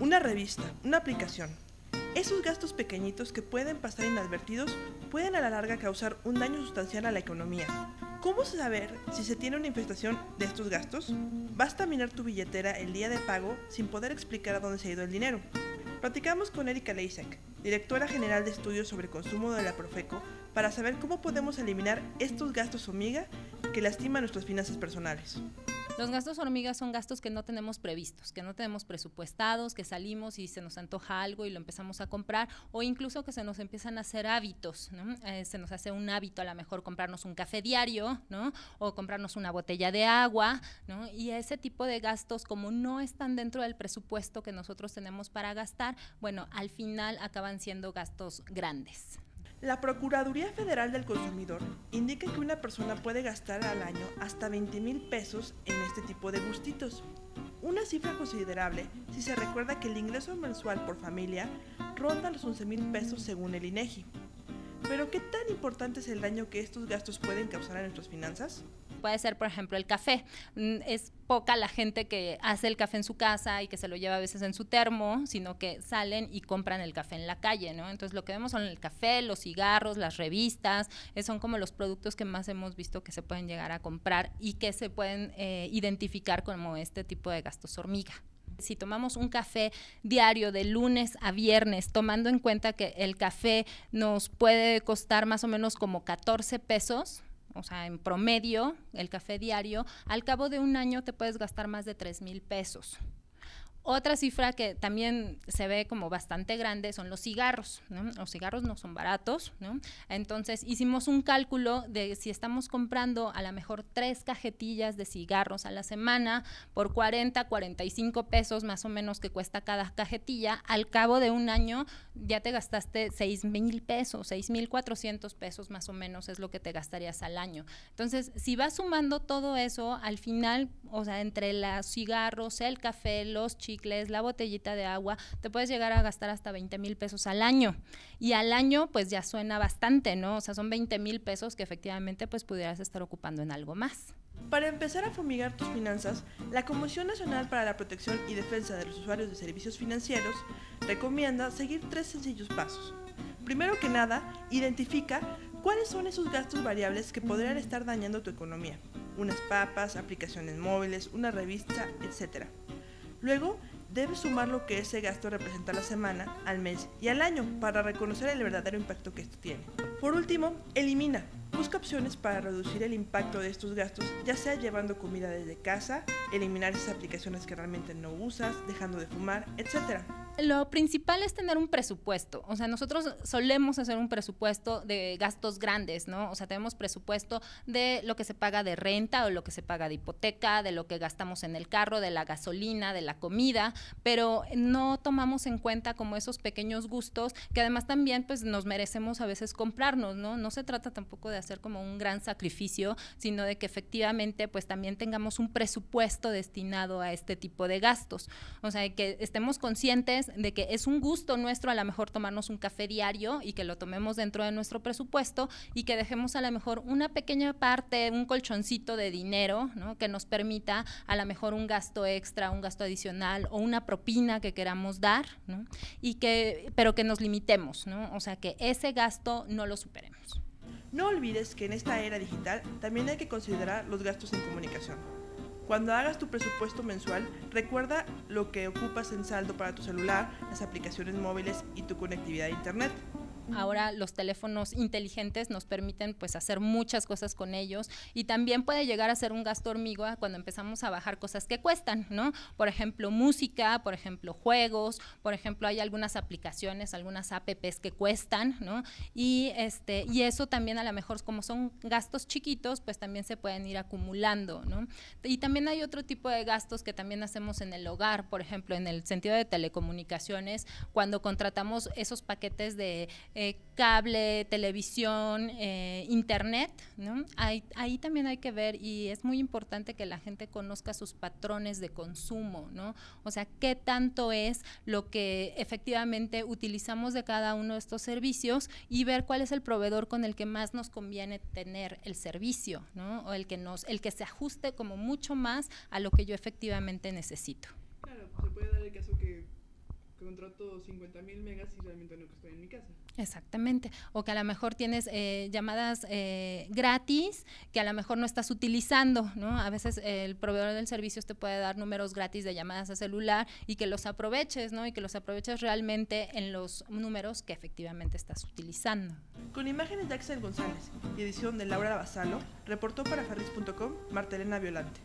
una revista, una aplicación. Esos gastos pequeñitos que pueden pasar inadvertidos pueden a la larga causar un daño sustancial a la economía. ¿Cómo saber si se tiene una infestación de estos gastos? Basta mirar tu billetera el día de pago sin poder explicar a dónde se ha ido el dinero. Platicamos con Erika Leisek, directora general de estudios sobre consumo de la Profeco, para saber cómo podemos eliminar estos gastos hormiga que lastiman nuestras finanzas personales. Los gastos hormigas son gastos que no tenemos previstos, que no tenemos presupuestados, que salimos y se nos antoja algo y lo empezamos a comprar, o incluso que se nos empiezan a hacer hábitos, ¿no? Eh, se nos hace un hábito a lo mejor comprarnos un café diario, ¿no? O comprarnos una botella de agua, ¿no? Y ese tipo de gastos, como no están dentro del presupuesto que nosotros tenemos para gastar, bueno, al final acaban siendo gastos grandes. La Procuraduría Federal del Consumidor indica que una persona puede gastar al año hasta 20 mil pesos en este tipo de gustitos. Una cifra considerable si se recuerda que el ingreso mensual por familia ronda los 11 mil pesos según el INEGI. Pero ¿qué tan importante es el daño que estos gastos pueden causar a nuestras finanzas? puede ser, por ejemplo, el café. Mm, es poca la gente que hace el café en su casa y que se lo lleva a veces en su termo, sino que salen y compran el café en la calle, ¿no? Entonces lo que vemos son el café, los cigarros, las revistas, son como los productos que más hemos visto que se pueden llegar a comprar y que se pueden eh, identificar como este tipo de gastos hormiga. Si tomamos un café diario de lunes a viernes, tomando en cuenta que el café nos puede costar más o menos como 14 pesos, o sea, en promedio, el café diario, al cabo de un año te puedes gastar más de 3 mil pesos. Otra cifra que también se ve como bastante grande son los cigarros. Los cigarros no son baratos. ¿no? Entonces hicimos un cálculo de si estamos comprando a lo mejor tres cajetillas de cigarros a la semana por 40, 45 pesos más o menos que cuesta cada cajetilla. Al cabo de un año ya te gastaste 6 mil pesos, 6 mil 400 pesos más o menos es lo que te gastarías al año. Entonces, si vas sumando todo eso, al final, o sea, entre los cigarros, el café, los la botellita de agua, te puedes llegar a gastar hasta 20 mil pesos al año. Y al año, pues ya suena bastante, ¿no? O sea, son 20 mil pesos que efectivamente pues pudieras estar ocupando en algo más. Para empezar a fumigar tus finanzas, la Comisión Nacional para la Protección y Defensa de los Usuarios de Servicios Financieros recomienda seguir tres sencillos pasos. Primero que nada, identifica cuáles son esos gastos variables que podrían estar dañando tu economía. Unas papas, aplicaciones móviles, una revista, etc. Luego, debes sumar lo que ese gasto representa a la semana, al mes y al año para reconocer el verdadero impacto que esto tiene. Por último, elimina. Busca opciones para reducir el impacto de estos gastos, ya sea llevando comida desde casa, eliminar esas aplicaciones que realmente no usas, dejando de fumar, etc lo principal es tener un presupuesto. O sea, nosotros solemos hacer un presupuesto de gastos grandes, ¿no? O sea, tenemos presupuesto de lo que se paga de renta o lo que se paga de hipoteca, de lo que gastamos en el carro, de la gasolina, de la comida, pero no tomamos en cuenta como esos pequeños gustos que además también pues nos merecemos a veces ¿no? No se trata tampoco de hacer como un gran sacrificio, sino de que efectivamente pues también tengamos un presupuesto destinado a este tipo de gastos. O sea, que estemos conscientes de que es un gusto nuestro a lo mejor tomarnos un café diario y que lo tomemos dentro de nuestro presupuesto y que dejemos a lo mejor una pequeña parte, un colchoncito de dinero, ¿no? Que nos permita a lo mejor un gasto extra, un gasto adicional o una propina que queramos dar. Y que, pero que nos limitemos. O sea, que ese gasto no lo superemos. No olvides que en esta era digital también hay que considerar los gastos en comunicación. Cuando hagas tu presupuesto mensual, recuerda lo que ocupas en saldo para tu celular, las aplicaciones móviles y tu conectividad a Internet. Ahora los teléfonos inteligentes nos permiten pues hacer muchas cosas con ellos y también puede llegar a ser un gasto hormiga cuando empezamos a bajar cosas que cuestan, ¿no? Por ejemplo, música, por ejemplo, juegos, por ejemplo, hay algunas aplicaciones, algunas apps que cuestan, ¿no? Y este y eso también a lo mejor como son gastos chiquitos, pues también se pueden ir acumulando, ¿no? Y también hay otro tipo de gastos que también hacemos en el hogar, por ejemplo, en el sentido de telecomunicaciones, cuando contratamos esos paquetes de eh, cable, televisión, eh, internet, ¿no? Ahí, también hay que ver y es muy importante que la gente conozca sus patrones de consumo, ¿no? O sea, qué tanto es lo que efectivamente utilizamos de cada uno de estos servicios y ver cuál es el proveedor con el que más nos conviene tener el servicio, ¿no? O el que nos, el que se ajuste como mucho más a lo que yo efectivamente necesito. Claro, se puede dar el caso que contrato 50 mil megas y realmente no que estoy en mi casa. Exactamente. O que a lo mejor tienes eh, llamadas eh, gratis que a lo mejor no estás utilizando, ¿no? A veces el proveedor del servicio te puede dar números gratis de llamadas a celular y que los aproveches, ¿no? Y que los aproveches realmente en los números que efectivamente estás utilizando. Con imágenes de Axel González y edición de Laura Basalo, reportó para Farris.com Martelena Violante.